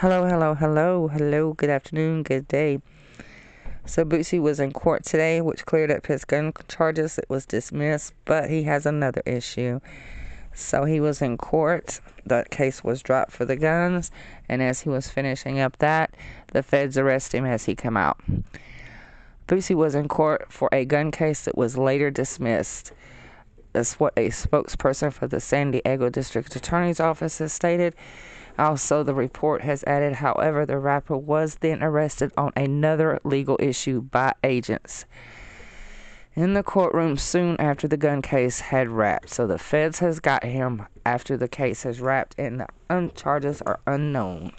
Hello, hello, hello, hello. Good afternoon, good day. So Boosie was in court today, which cleared up his gun charges. It was dismissed, but he has another issue. So he was in court. The case was dropped for the guns, and as he was finishing up that, the feds arrest him as he come out. Boosie was in court for a gun case that was later dismissed. That's what a spokesperson for the San Diego District Attorney's Office has stated. Also, the report has added, however, the rapper was then arrested on another legal issue by agents in the courtroom soon after the gun case had wrapped. So the feds has got him after the case has wrapped and the charges are unknown.